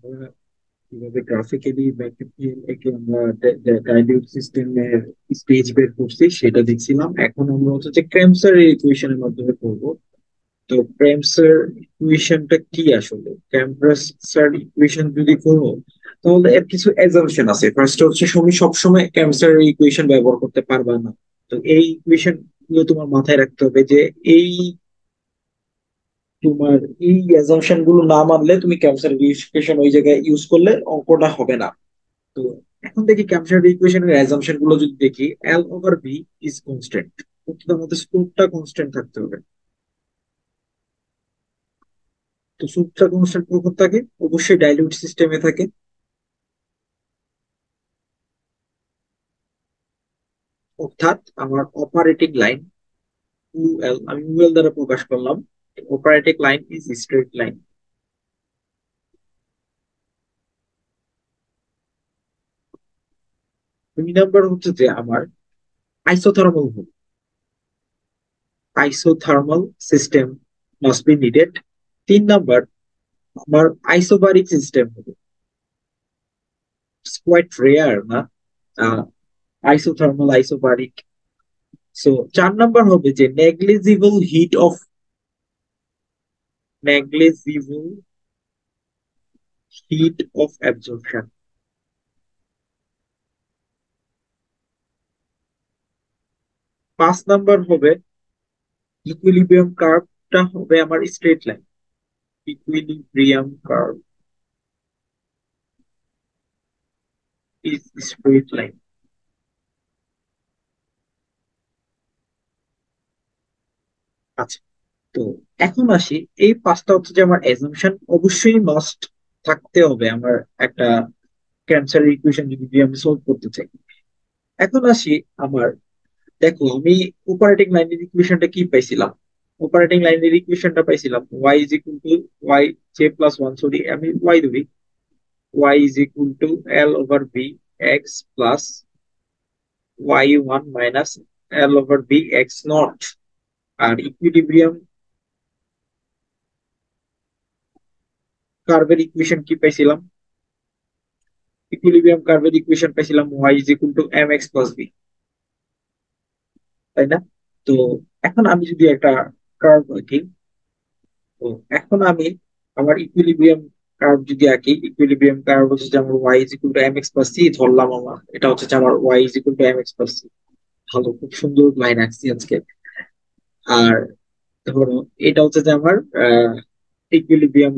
আমরা কীভাবে গ্রাফিক্যালি একে আমরা ডাইলিউট সিস্টেমের স্টেজ বের করছি সেটা দেখছিলাম এখন আমরা হচ্ছে যে ক্র্যামসার ইকুয়েশনের মাধ্যমে করব তো ক্র্যামসার ইকুয়েশনটা কি আসলে ক্র্যামসার ইকুয়েশন যদি করো তাহলে এর কিছু অ্যাজাম্পশন আছে ফার্স্ট হচ্ছে তুমি সবসময় ক্র্যামসার ইকুয়েশন ব্যবহার করতে পারবা না তো এই ইকুয়েশনগুলো তোমার মাথায় রাখতে হবে যে এই তোমার এই অ্যাজাম্পশনগুলো না মানলে তুমি ক্যামসার ইকুয়েশন ওই জায়গায় ইউজ করলে অঙ্কটা হবে না। তো এখন দেখি ক্যামসার ইকুয়েশনের অ্যাজাম্পশনগুলো যদি দেখি L over B is constant অর্থাৎ আমাদের স্কোপটা কনস্ট্যান্ট থাকতে হবে। তো স্কোপটা কনস্ট্যান্ট কখন থাকে? অবশ্যই ডাইলিউট সিস্টেমে থাকে। অর্থাৎ আমার অপারেটিং লাইন ইউএল আমি ইউএল দ্বারা প্রকাশ করলাম। Operating line is straight line দুই নাম্বার হচ্ছে যে আমার আইসোথার্মাল হবে isothermal system must be needed তিন নাম্বার আমার আইসোবারিক সিস্টেম হবে। কোয়াইট রেয়ার না? আইসোথার্মাল আইসোবারিক সো চার নাম্বার হবে যে negligible heat of negligible heat of absorption. পাঁচ নাম্বার হবে ইকুইলিব্রিয়াম কার্ভটা হবে আমার straight line equilibrium curve is straight line আচ্ছা তো এখন আসি, এই পাঁচটা হচ্ছে যে আমার এজাম্পশন অবশ্যই মাস্ট থাকতে হবে আমার একটা ক্যান্সার ইকুয়েশন যদি আমি সলভ করতে চাই। এখন আসি আমার, দেখো আমি অপারেটিং লাইনের ইকুয়েশনটা কি পাইছিলাম? অপারেটিং লাইনের ইকুয়েশনটা পাইছিলাম y is equal to y j plus one sorry আমি ওয়াই ধরি। Is equal to l over b x plus y one minus l over b x naught R equilibrium কার্ভের ইকুয়েশন কি পাইছিলাম? ইকুইলিব্রিয়াম কার্ভের equation পাইছিলাম y mx b তাই না? তো এখন আমি যদি একটা কার্ভ আঁকি, তো এখন আমি আমার ইকুইলিব্রিয়াম কার্ভ যদি আঁকি ইকুইলিব্রিয়াম কার্ভ হচ্ছে আমার y mx c, ধরলাম আমার, এটা হচ্ছে আমার y mx c ভালো, খুব সুন্দর লাইন আঁকছি আজকে। আর ধরো, এটা হচ্ছে যে আমার, আহ equilibrium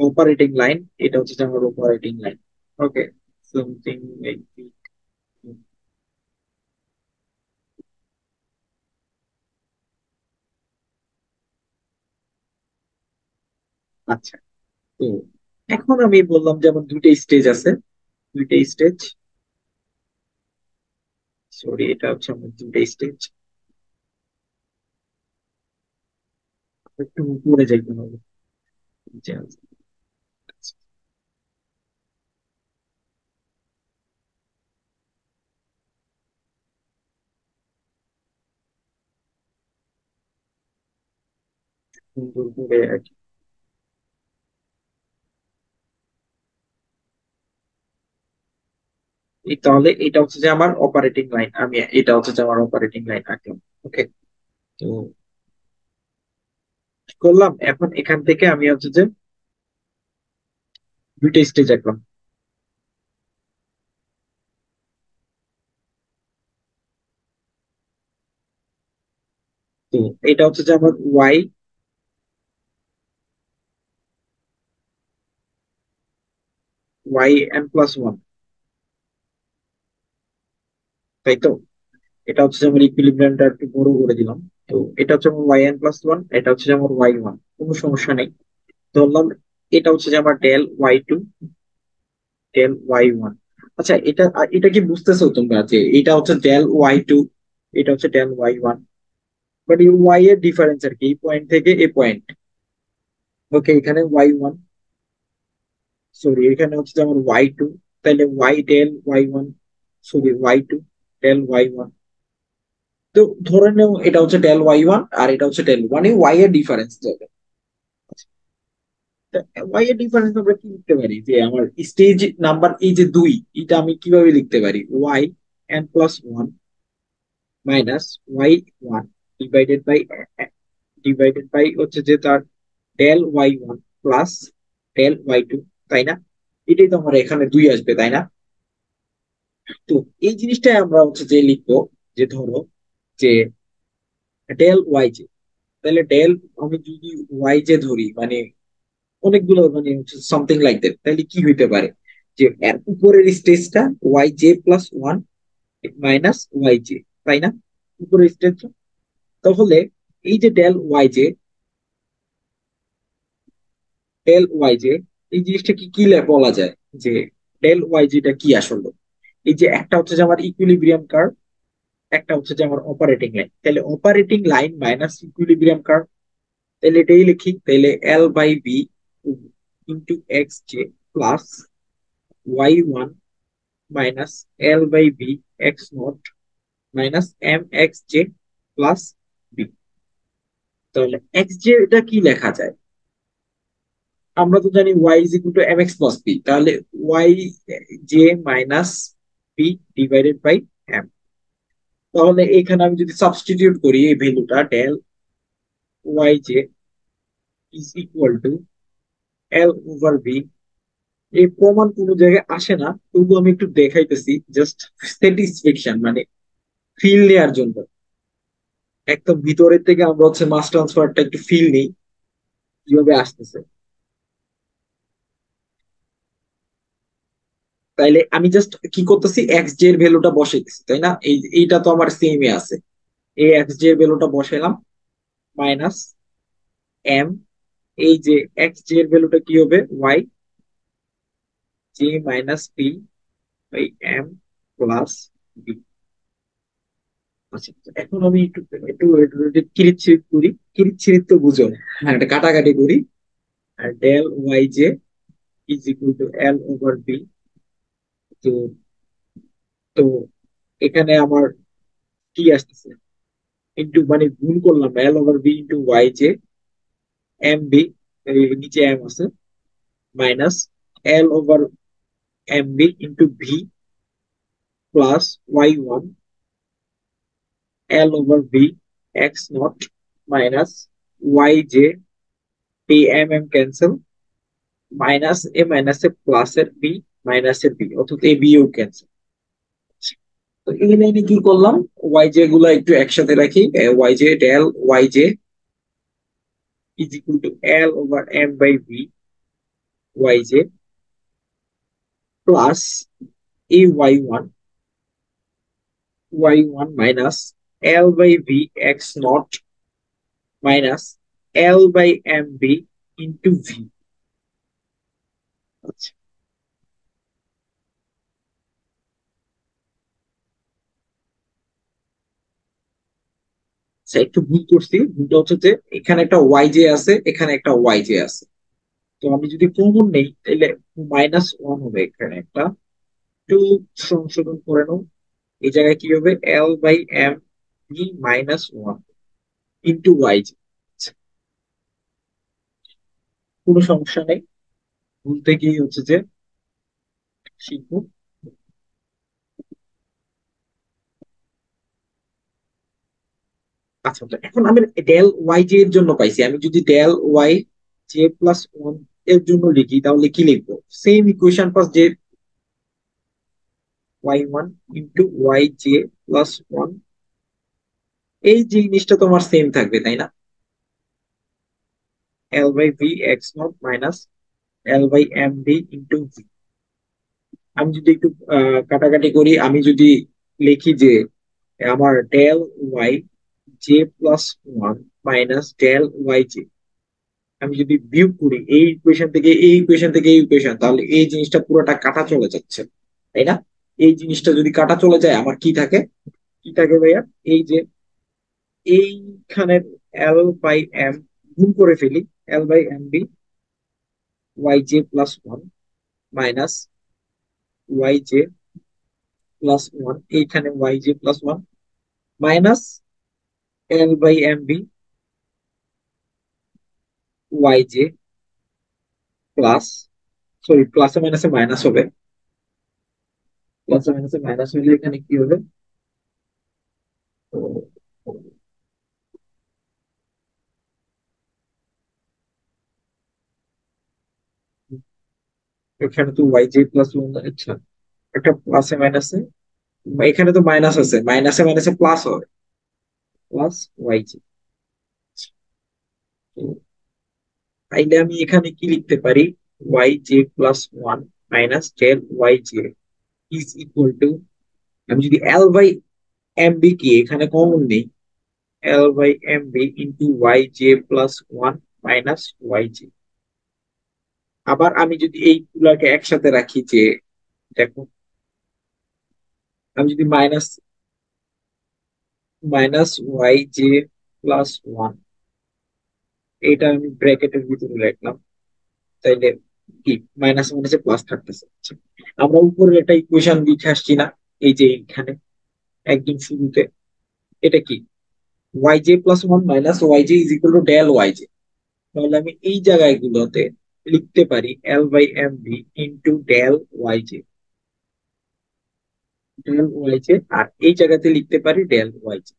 operating line, এটা হচ্ছে যে line. Okay, something like আচ্ছা তো এখন আমি বললাম যেমন দুইটা স্টেজ আছে, দুইটা স্টেজ সরি এটা হচ্ছে আমার দুইটা স্টেজ একটু উপরে যাইতে আর কি তাহলে এটা হচ্ছে যে আমার অপারেটিং লাইন আমি এটা হচ্ছে যে আমার অপারেটিং লাইন আঁকলাম ওকে তো করলাম, এখন এখান থেকে আমি হচ্ছে যে দুইটা স্টেজ আঁকলাম। এটা হচ্ছে যে আমার y y n plus one তাই তো? এটা হচ্ছে আমার ইকুইলিব্রিয়ামটা একটু বড় করে দিলাম। তো এটা হচ্ছে আমার ওয়াই এন প্লাস ওয়ান এটা হচ্ছে আমার ওয়াই ওয়ান কোনো সমস্যা নেই। ধরলাম এটা হচ্ছে যে আমার del y two del y one আচ্ছা এটা এটা কি বুঝতেছো তোমরা যে এটা হচ্ছে ডেল ওয়াই টু এটা হচ্ছে ডেল ওয়াই ওয়ান বাট এই ওয়াই এর ডিফারেন্স আর কি, এই পয়েন্ট থেকে এই পয়েন্ট ওকে এখানে ওয়াই ওয়ান সরি এখানে হচ্ছে আমার ওয়াই টু তাহলে y del y one sorry y two del y one তো ধরে নেও এটা হচ্ছে ডেল ওয়াই ওয়ান আর এটা হচ্ছে ডেল ওয়ান এই ওয়াই এর ডিফারেন্স যাবে। ওয়াই এর ডিফারেন্স আমরা কি লিখতে পারি? যে আমার স্টেজ নাম্বার এই যে দুই, এটা আমি কীভাবে লিখতে পারি? Y n plus one minus y one divided by divided by হচ্ছে যে তার del y one plus del y two তাই না? এটাই তো আমার এখানে দুই আসবে, তাই না? তো এই জিনিসটাই আমরা হচ্ছে যে লিখব, যে ধরো যে ডেল ওয়াই জে তাহলে ডেল আমি যদি ওয়াই জে ধরি মানে অনেকগুলো মানে সামথিং লাইক দ্যাট তাহলে কি হইতে পারে? যে এর উপরের স্টেজটা y j plus one minus y j তাই না? উপরের স্টেজটা তাহলে এই যে del y j del y j এই জিনিসটা কি কি বলা যায়? যে ডেল ওয়াই যেটা কি আসলে? এই যে একটা হচ্ছে যে আমার ইকুইলিব্রিয়াম কার্ভ একটা হচ্ছে যে আমার অপারেটিং লাইন তাহলে operating line minus equilibrium curve তাহলে এটাই লিখি, তাহলে l by b into x j plus y one minus l by b x naught minus m x j plus b তাহলে এক্স জে এটা কি লেখা যায়? আমরা তো জানি y is equal to m x plus b তাহলে y j minus b divided by m তাহলে এখানে আমি যদি সাবস্টিটিউট করি এই ভ্যালুটা del y j is equal to l over b এই প্রমাণ কোনো জায়গায় আসে না। তবু আমি একটু দেখাইতেছি জাস্ট স্যাটিসফ্যাকশন মানে ফিল নেওয়ার জন্য। একদম ভিতরের থেকে আমরা হচ্ছে মাস ট্রান্সফারটা একটু ফিল নেই। কীভাবে আসতেছে? তাইলে আমি জাস্ট কি করতেছি এক্স জে এর ভ্যালুটা বসাইতেছি, তাই না? এই, এইটা তো আমার সেমই আছে। এই এক্স জে এর ভ্যালুটা বসাইলাম মাইনাস এম এই যে এক্স জে এর ভ্যালুটা কি হবে? Y j minus p by m plus b আচ্ছা এখন আমি একটু একটু কিরিচ্ছিরিত করি। কিরিচ্ছিরিত তো বুঝো হ্যাঁ এটা কাটাকাটি করি। Del y j is equal to l over b তো তো এখানে আমার কি আসতেছে? ইন্টু মানে গুণ করলাম l over b into y j m b নিচে এম আছে minus l over m b into v plus y one l over b x naught minus y j এই m m cancel minus a minus a plus এর B minus এর b অর্থাৎ a bio cancel তো এই লাইনে কি করলাম? Y J গুলো একটু একসাথে রাখি। Y j del y j is equal to L over M by V yj plus AY1 y1 minus L by V, x naught minus L by MB into V. আচ্ছা। আচ্ছা, একটু ভুল করছি। ভুলটা হচ্ছে যে এখানে একটা ওয়াই জে আছে এখানে একটা ওয়াই জে আছে। তো আমি যদি কমন নেই তাহলে মাইনাস ওয়ান হবে এখানে একটা। টু সংশোধন করে নাও। এই জায়গায় কি হবে? L by m b minus one into y j কোনো সমস্যা নেই। ভুল থেকেই হচ্ছে যে শিখব। আচ্ছা তো এখন আমি ডেল ওয়াই জে এর জন্য পাইছি, আমি যদি ডেল ওয়াই জে প্লাস ওয়ানের জন্য লিখি, তাহলে কি লিখব? Same equation plus j y one into y j plus one এই জিনিসটা তো আমার সেম থাকবে, তাই না? L by v x naught minus l by m v into v আমি যদি একটু কাটাকাটি করি, আমি যদি লিখি যে আমার del y j plus one minus del y j আমি যদি বিয়োগ করি এই ইকুয়েশন থেকে এই ইকুয়েশন থেকে এই ইকুয়েশন তাহলে এই জিনিসটা পুরোটা কাটা চলে যাচ্ছে, তাই না? এই জিনিসটা যদি কাটা চলে যায়, আমার কি থাকে? কি থাকে ভাইয়া? এই যে এইখানে এল বাই এম গুণ করে ফেলি l by m b y j plus one minus y j plus one এইখানে y j plus one minus by m b y plus sorry প্লাসে মাইনাসে মাইনাস হবে। প্লাসে মাইনাসে মাইনাস হলে এখানে কি হবে? এখানে তো জে প্লাস আচ্ছা। একটা প্লাসে মাইনাসে এখানে তো মাইনাস আছে। মাইনাসে মাইনাসে প্লাস হবে প্লাস ওয়াই জে তাইলে আমি এখানে কি লিখতে পারি? Y j plus one minus ten y j is equal to আমি যদি এল বাই এম বি কি, এখানে কমন নেই l by m b into y j plus one minus y j আবার আমি যদি এই গুলাকে একসাথে রাখি যে, দেখো, আমি যদি minus minus y j plus one এটা আমি ব্র্যাকেটের ভিতরে রাখলাম। তাইলে কি? মাইনাস মাইনাসে প্লাস থাকতেছে। আচ্ছা, আমরা উপরে একটা ইকুয়েশন লিখে আসছি না। এই যে এখানে একদম শুরুতে। এটা কি? Y j plus one minus y j is equal to del y j তাহলে আমি এই জায়গায় গুলোতে লিখতে পারি l by m b into del y j del y j আর এই জায়গাতে লিখতে পারি ডেল ওয়াই জে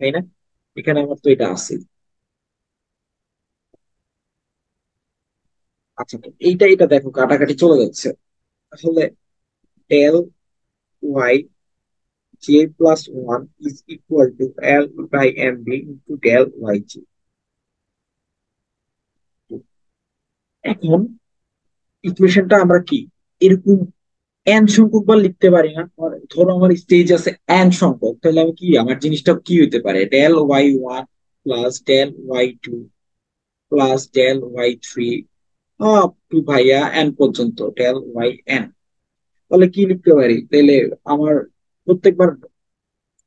তাই না? এখানে আমার তো এটা আছে। আচ্ছা এইটা এটা দেখো, কাটাকাটি চলে যাচ্ছে। আসলে del y j plus one is equal to l by m b into del y j এখন ইকুয়েশনটা আমরা কি? এরকম এন সংখ্যক বার লিখতে পারি না। ধরো আমার স্টেজ আছে এন সংখ্যক, তাহলে আমি কি, আমার জিনিসটা কি হইতে পারে? Del y one plus del y two plus del y three up to ভাইয়া এন পর্যন্ত ডেল ওয়াই এন তাহলে কি লিখতে পারি? তাহলে আমার প্রত্যেকবার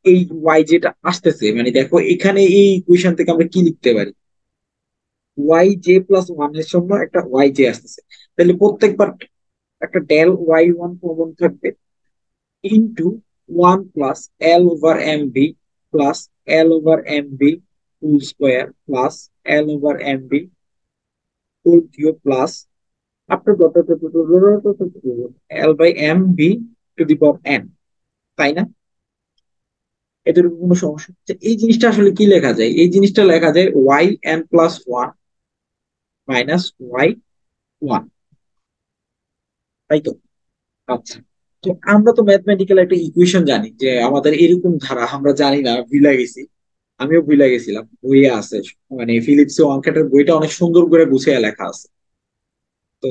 এই ওয়াই যেটা আসতেছে মানে দেখো এখানে এই ইকুয়েশন থেকে আমরা কি লিখতে পারি? ওয়াই জে প্লাস ওয়ানের জন্য একটা ওয়াই জে আসতেছে। তাহলে প্রত্যেকবার একটা ডেল ওয়াই ওয়ান কমন থাকবে into one plus l over m b plus l over m b whole square plus l over m b whole cube plus আপনার l by m b to the power n তাই না এটার কোনো সমস্যা এই জিনিসটা আসলে কি লেখা যায় এই জিনিসটা লেখা যায় y n plus one minus y one তাই তো আচ্ছা। তো আমরা তো ম্যাথমেটিক্যাল একটা ইকুয়েশন জানি যে আমাদের এরকম ধারা আমরা জানি না, ভুলে গেছি। আমিও ভুলে গেছিলাম বইয়ে আছে। মানে ফিলিপস অঙ্কেটের বইটা অনেক সুন্দর করে গুছিয়ে লেখা আছে। তো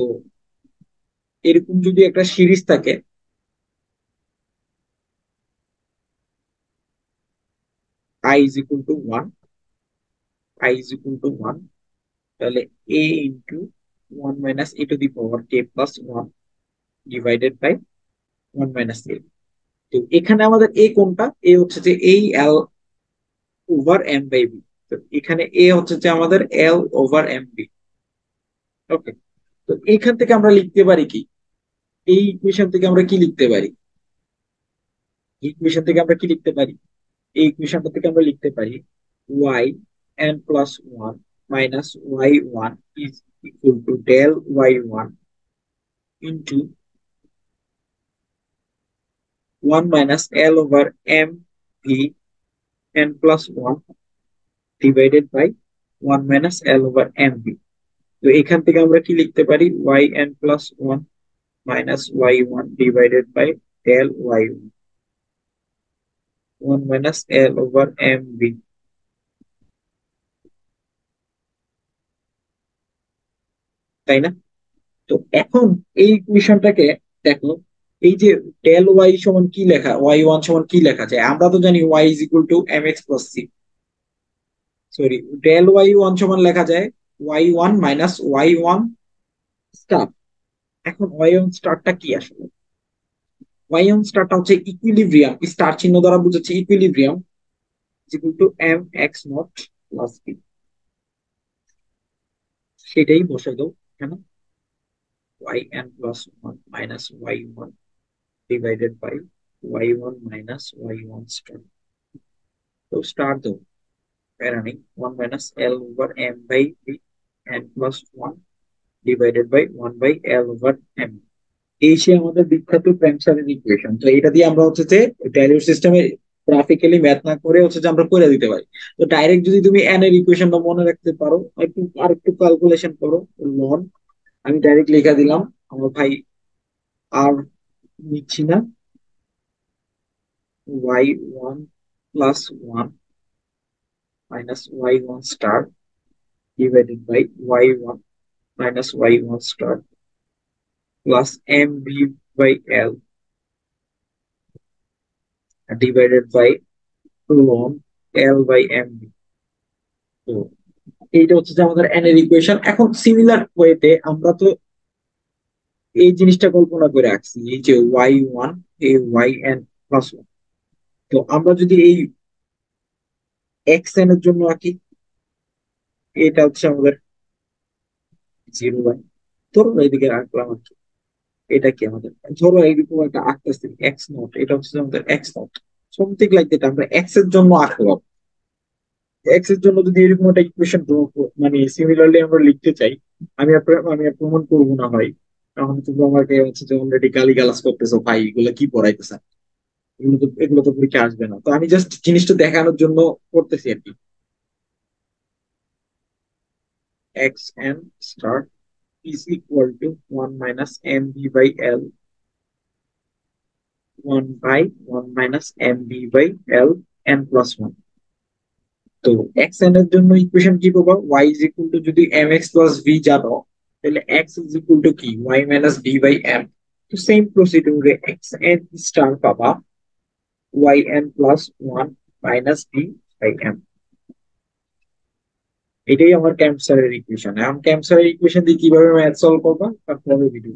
এরকম যদি একটা সিরিজ থাকে, i is equal to 1 i is equal to 1 তাহলে a into 1 minus a to the power k plus 1 divided by 1 minus a তো এখানে আমাদের a কোনটা? A হচ্ছে যে এই l over m by b. তো এখানে a হচ্ছে যে আমাদের l over m b. Okay তো এখান থেকে আমরা লিখতে পারি কি? এই ইকুয়েশন থেকে আমরা কি লিখতে পারি? ইকুয়েশন থেকে আমরা কি লিখতে পারি? এই ইকুয়েশনটা থেকে আমরা লিখতে পারি y n plus one minus y one is equal to del y one into 1 minus L over M V n plus 1 divided by 1 minus L over M V. So, এখান থেকে আমরা কি লিখতে পারি y n plus 1 minus y 1 divided by L y 1. 1 minus L over M V. তাই না তো এখন এই ইকুয়েশনটাকে দেখো এই যে ডেল ওয়াই সমান কি লেখা ওয়াই ওয়ান সমান কি লেখা যায়? আমরা তো জানি y is equal to m x plus c sorry del y one সমান লেখা যায় y one minus y one star এখন ওয়াই ওয়ান স্টারটা কি আসলে? ওয়াই ওয়ান স্টারটা হচ্ছে ইকুইলিব্রিয়াম স্টার চিহ্ন দ্বারা বুঝাচ্ছে equilibrium equal to m x naught plus b সেটাই বসাই দাও কেন y n plus one minus y one divided by y1 minus y1 star. So star though, running 1 minus L over M by V n plus 1 divided by 1 by L over M. এই সে আমাদের বিখ্যাত প্যামসারের equation তো এটা দিয়ে আমরা হচ্ছে যে ড্যালিউর সিস্টেমে গ্রাফিক্যালি ম্যাথ না করে হচ্ছে যে আমরা করে দিতে পারি তো ডাইরেক্ট যদি তুমি এন এর ইকুয়েশনটা মনে রাখতে পারো একটু আর একটু ক্যালকুলেশন করো লন আমি ডাইরেক্ট লিখে দিলাম আমার ভাই আর নিচ্ছি না। Y one plus one minus y one star divided by y one minus y one star plus m b by l divided by ln L by MB তো এইটা হচ্ছে যে আমাদের n এর ইকুয়েশন এখন সিমিলার ওয়েতে আমরা তো এই জিনিসটা কল্পনা করে রাখছি, এই যে ওয়াই ওয়ান এই ওয়াই এন প্লাস ওয়ান তো আমরা যদি এই এক্স এন এর জন্য আঁকি, এটা হচ্ছে আমাদের জিরো ওয়াই ধরো এইদিকে আঁকলাম আর কি, এটা কি আমাদের? ধরো এইরকম একটা আঁকতেছি এক্স নট এটা হচ্ছে আমাদের x naught something like that আমরা এক্সের জন্য আঁকলাম। এক্সের জন্য যদি এরকম একটা ইকুয়েশন মানে সিমিলারলি আমরা লিখতে চাই, আমি আমি প্রমাণ করব না ভাই তখন তুমি আমাকে হচ্ছে যে অলরেডি গালি গালাজ করতেছো ভাই, এগুলো কি পড়াইতেছেন এগুলো তো এগুলো তো পরীক্ষা আসবে না। তো আমি জাস্ট জিনিসটা দেখানোর জন্য করতেছি আর কি। X n star is equal to 1 minus mb by l. 1 by 1 minus mb by l, n plus 1 তো x n এর জন্য ইকুয়েশন কি পাবো? Y is equal to যদি mx plus v জানো তাহলে x is equal to কি? y minus b by m. তো সেম প্রসিডিউরে x n স্টার পাবা y n plus 1 minus b by m. এটাই আমার ক্যাম্পসারের ইকুয়েশন এখন ক্যাম্পসারের ইকুয়েশন দিয়ে কীভাবে ম্যাথ সলভ করবা? তারপরে ভিডিও